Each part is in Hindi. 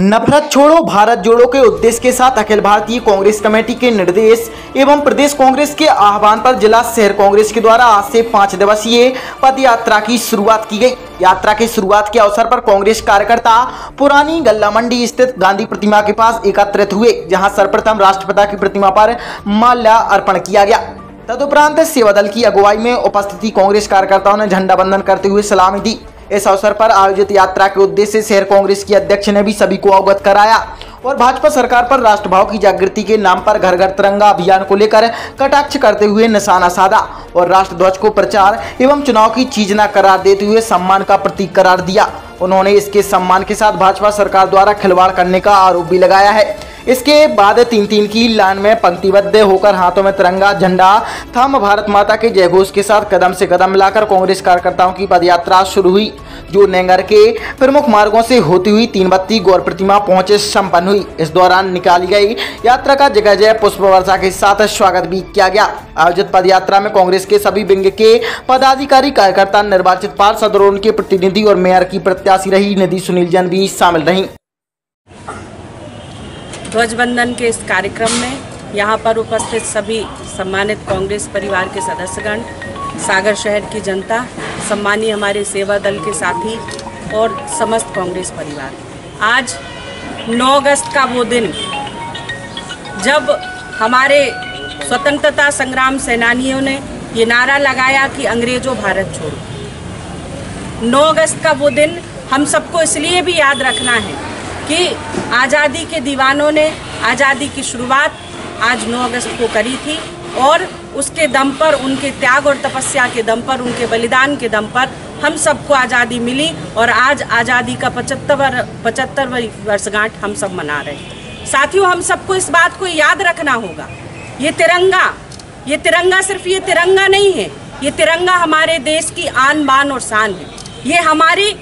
नफरत छोड़ो, भारत जोड़ो के उद्देश्य के साथ अखिल भारतीय कांग्रेस कमेटी के निर्देश एवं प्रदेश कांग्रेस के आह्वान पर जिला शहर कांग्रेस के द्वारा आज से पाँच दिवसीय पद यात्रा की शुरुआत की गई। यात्रा की शुरुआत के अवसर पर कांग्रेस कार्यकर्ता पुरानी गल्ला मंडी स्थित गांधी प्रतिमा के पास एकत्रित हुए, जहाँ सर्वप्रथम राष्ट्रपिता की प्रतिमा पर माल्या अर्पण किया गया। तदुपरांत सेवा दल की अगुवाई में उपस्थिति कांग्रेस कार्यकर्ताओं ने झंडा बंदन करते हुए सलामी दी। इस अवसर पर आयोजित यात्रा के उद्देश्य से शहर कांग्रेस की अध्यक्ष ने भी सभी को अवगत कराया और भाजपा सरकार पर राष्ट्रभाव की जागृति के नाम पर घर घर तिरंगा अभियान को लेकर कटाक्ष करते हुए निशाना साधा और राष्ट्र ध्वज को प्रचार एवं चुनाव की चीज़ न करार देते हुए सम्मान का प्रतीक करार दिया। उन्होंने इसके सम्मान के साथ भाजपा सरकार द्वारा खिलवाड़ करने का आरोप भी लगाया है। इसके बाद तीन तीन की लाइन में पंक्तिबद्ध होकर हाथों में तिरंगा झंडा, थम भारत माता के जयघोष के साथ कदम से कदम मिलाकर कांग्रेस कार्यकर्ताओं की पदयात्रा शुरू हुई, जो नेंगर के प्रमुख मार्गों से होती हुई तीन बत्ती गौर प्रतिमा पहुँचे संपन्न हुई। इस दौरान निकाली गई यात्रा का जगह जय पुष्प वर्षा के साथ स्वागत भी किया गया। आयोजित पद यात्रा में कांग्रेस के सभी विंग के पदाधिकारी, कार्यकर्ता, निर्वाचित पार्षद और उनके प्रतिनिधि और मेयर की प्रत्याशी रही। निधि सुनील जैन भी शामिल रही। ध्वजबंधन के इस कार्यक्रम में यहाँ पर उपस्थित सभी सम्मानित कांग्रेस परिवार के सदस्यगण, सागर शहर की जनता सम्मानीय हमारे सेवा दल के साथी और समस्त कांग्रेस परिवार। आज 9 अगस्त का वो दिन, जब हमारे स्वतंत्रता संग्राम सेनानियों ने ये नारा लगाया कि अंग्रेज़ों भारत छोड़ो। 9 अगस्त का वो दिन हम सबको इसलिए भी याद रखना है कि आज़ादी के दीवानों ने आज़ादी की शुरुआत आज 9 अगस्त को करी थी और उसके दम पर, उनके त्याग और तपस्या के दम पर, उनके बलिदान के दम पर हम सबको आज़ादी मिली और आज आज़ादी का पचहत्तर पचहत्तर वर्षगांठ हम सब मना रहे हैं। साथियों, हम सबको इस बात को याद रखना होगा। ये तिरंगा ये तिरंगा सिर्फ़ ये तिरंगा नहीं है, ये तिरंगा हमारे देश की आन बान और शान है। ये हमारी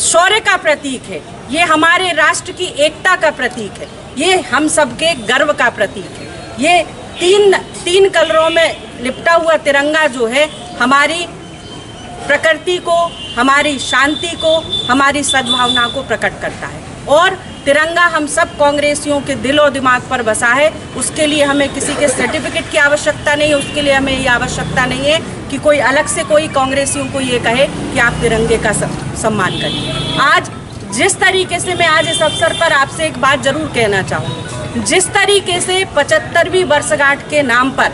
शौर्य का प्रतीक है। ये हमारे राष्ट्र की एकता का प्रतीक है। ये हम सबके गर्व का प्रतीक है। ये तीन तीन कलरों में लिपटा हुआ तिरंगा जो है, हमारी प्रकृति को, हमारी शांति को, हमारी सद्भावना को प्रकट करता है। और तिरंगा हम सब कांग्रेसियों के दिल और दिमाग पर बसा है। उसके लिए हमें किसी के सर्टिफिकेट की आवश्यकता नहीं है। उसके लिए हमें ये आवश्यकता नहीं है कि कोई अलग से कोई कांग्रेसियों को ये कहे कि आप तिरंगे का सम्मान करिए। आज जिस तरीके से मैं आज इस अवसर पर आपसे एक बात ज़रूर कहना चाहूँगी। जिस तरीके से पचहत्तरवीं वर्षगांठ के नाम पर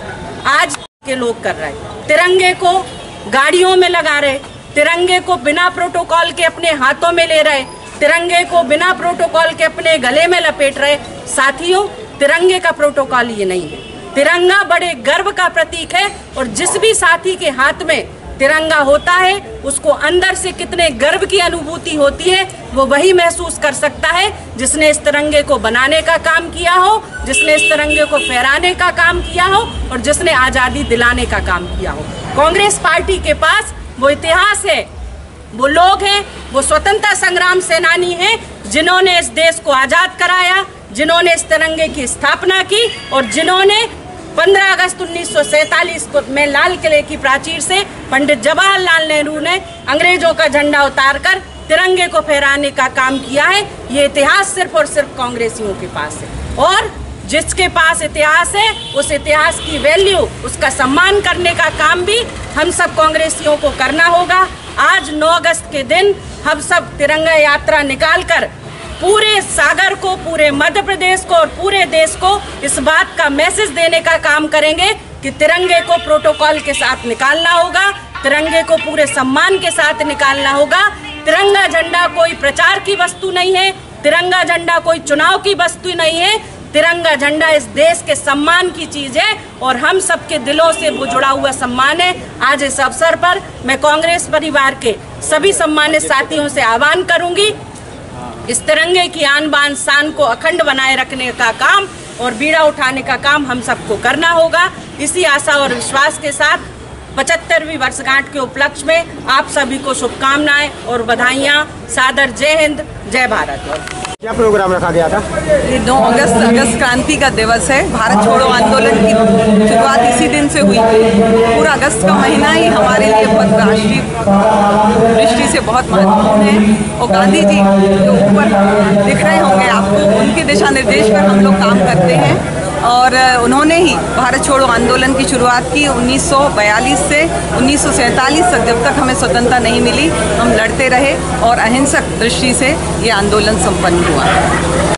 आज के लोग कर रहे तिरंगे को गाड़ियों में लगा रहे, तिरंगे को बिना प्रोटोकॉल के अपने हाथों में ले रहे, तिरंगे को बिना प्रोटोकॉल के अपने गले में लपेट रहे। साथियों, तिरंगे का प्रोटोकॉल ये नहीं है। तिरंगा बड़े गर्व का प्रतीक है और जिस भी साथी के हाथ में तिरंगा होता है, उसको अंदर से कितने गर्व की अनुभूति होती है, वो वही महसूस कर सकता है, जिसने इस तिरंगे को बनाने का काम किया हो, जिसने इस तिरंगे को फहराने का काम किया हो, और जिसने आज़ादी दिलाने का काम किया हो। कांग्रेस पार्टी के पास वो इतिहास है, वो लोग हैं, वो स्वतंत्रता संग्राम सेनानी हैं, जिन्होंने इस देश को आज़ाद कराया, जिन्होंने इस तिरंगे की स्थापना की, और जिन्होंने 15 अगस्त उन्नीस सौ सैंतालीस को में लाल किले की प्राचीर से पंडित जवाहरलाल नेहरू ने अंग्रेज़ों का झंडा उतारकर तिरंगे को फहराने का काम किया है। ये इतिहास सिर्फ़ और सिर्फ़ कांग्रेसियों के पास है। और जिसके पास इतिहास है, उस इतिहास की वैल्यू, उसका सम्मान करने का काम भी हम सब कांग्रेसियों को करना होगा। आज 9 अगस्त के दिन हम सब तिरंगा यात्रा निकालकर पूरे सागर को, पूरे मध्य प्रदेश को और पूरे देश को इस बात का मैसेज देने का काम करेंगे कि तिरंगे को प्रोटोकॉल के साथ निकालना होगा, तिरंगे को पूरे सम्मान के साथ निकालना होगा। तिरंगा झंडा कोई प्रचार की वस्तु नहीं है, तिरंगा झंडा कोई चुनाव की वस्तु नहीं है। तिरंगा झंडा इस देश के सम्मान की चीज़ है और हम सबके दिलों से वो जुड़ा हुआ सम्मान है। आज इस अवसर पर मैं कांग्रेस परिवार के सभी सम्मानित साथियों से आह्वान करूँगी इस तिरंगे की आन बान शान को अखंड बनाए रखने का काम और बीड़ा उठाने का काम हम सबको करना होगा। इसी आशा और विश्वास के साथ पचहत्तरवीं वर्षगांठ के उपलक्ष्य में आप सभी को शुभकामनाएँ और बधाइयाँ। सादर जय हिंद जय भारत। क्या प्रोग्राम रखा गया था? ये 9 अगस्त अगस्त क्रांति का दिवस है। भारत छोड़ो आंदोलन की से हुई। पूरा अगस्त का महीना ही हमारे लिए बहुत राष्ट्रीय दृष्टि से बहुत महत्वपूर्ण है। और गांधी जी जो ऊपर दिख रहे होंगे आपको, उनके दिशा निर्देश पर हम लोग काम करते हैं। और उन्होंने ही भारत छोड़ो आंदोलन की शुरुआत की 1942 से 1947 तक जब तक हमें स्वतंत्रता नहीं मिली, हम लड़ते रहे और अहिंसक दृष्टि से ये आंदोलन संपन्न हुआ।